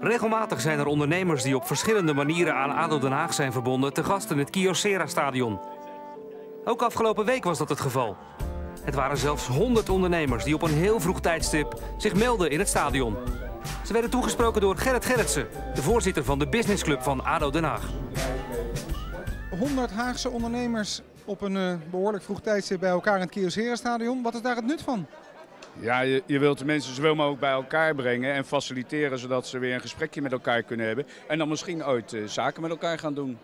Regelmatig zijn er ondernemers die op verschillende manieren aan ADO Den Haag zijn verbonden te gast in het Kyocera stadion. Ook afgelopen week was dat het geval. Het waren zelfs 100 ondernemers die op een heel vroeg tijdstip zich melden in het stadion. Ze werden toegesproken door Gerrit Gerritsen, de voorzitter van de businessclub van ADO Den Haag. 100 Haagse ondernemers op een uh, behoorlijk vroeg tijdstip bij elkaar in het Kyocera stadion. Wat is daar het nut van? Ja, je, je wilt de mensen zoveel mogelijk bij elkaar brengen en faciliteren zodat ze weer een gesprekje met elkaar kunnen hebben. En dan misschien ooit uh, zaken met elkaar gaan doen.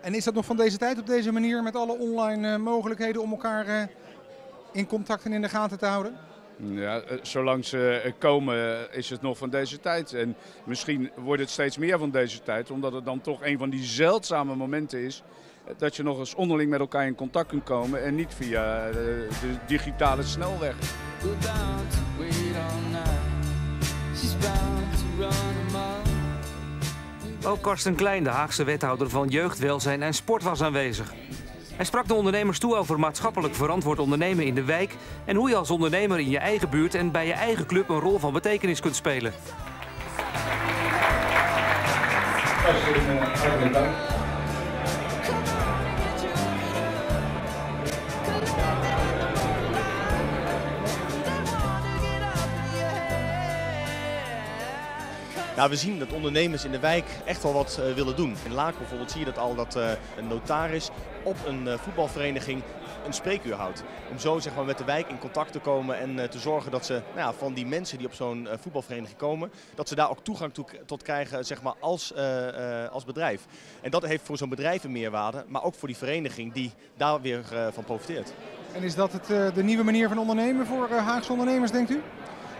En is dat nog van deze tijd op deze manier met alle online uh, mogelijkheden om elkaar uh, in contact en in de gaten te houden? Ja, zolang ze komen is het nog van deze tijd. En misschien wordt het steeds meer van deze tijd, omdat het dan toch een van die zeldzame momenten is dat je nog eens onderling met elkaar in contact kunt komen en niet via de, de digitale snelweg. Ook Karsten Klein, de Haagse wethouder van Jeugdwelzijn en Sport, was aanwezig. Hij sprak de ondernemers toe over maatschappelijk verantwoord ondernemen in de wijk en hoe je als ondernemer in je eigen buurt en bij je eigen club een rol van betekenis kunt spelen. Dank. Ja, we zien dat ondernemers in de wijk echt wel wat uh, willen doen. In Laak bijvoorbeeld zie je dat al dat uh, een notaris op een uh, voetbalvereniging een spreekuur houdt. Om zo zeg maar, met de wijk in contact te komen en te zorgen dat ze nou ja, van die mensen die op zo'n voetbalvereniging komen, dat ze daar ook toegang toe, tot krijgen zeg maar, als, als bedrijf. En dat heeft voor zo'n bedrijf een meerwaarde, maar ook voor die vereniging die daar weer van profiteert. En is dat het, de nieuwe manier van ondernemen voor Haagse ondernemers, denkt u?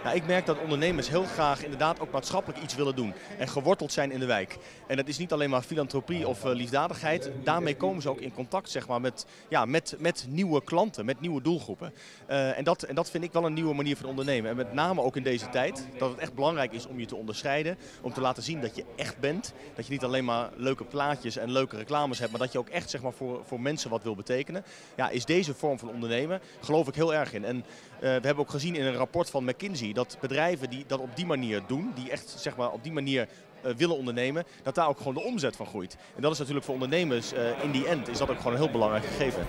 Nou, ik merk dat ondernemers heel graag inderdaad ook maatschappelijk iets willen doen. En geworteld zijn in de wijk. En dat is niet alleen maar filantropie of uh, liefdadigheid. Daarmee komen ze ook in contact zeg maar, met, ja, met, met nieuwe klanten, met nieuwe doelgroepen. Uh, en, dat, en dat vind ik wel een nieuwe manier van ondernemen. En met name ook in deze tijd. Dat het echt belangrijk is om je te onderscheiden. Om te laten zien dat je echt bent. Dat je niet alleen maar leuke plaatjes en leuke reclames hebt. Maar dat je ook echt zeg maar, voor, voor mensen wat wil betekenen. Ja, is deze vorm van ondernemen geloof ik heel erg in. En uh, we hebben ook gezien in een rapport van McKinsey dat bedrijven die dat op die manier doen, die echt zeg maar, op die manier uh, willen ondernemen, dat daar ook gewoon de omzet van groeit. En dat is natuurlijk voor ondernemers uh, in die end is dat ook gewoon een heel belangrijk gegeven.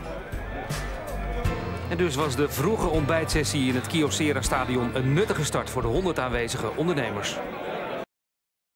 En dus was de vroege ontbijtsessie in het Kyocera stadion een nuttige start voor de 100 aanwezige ondernemers.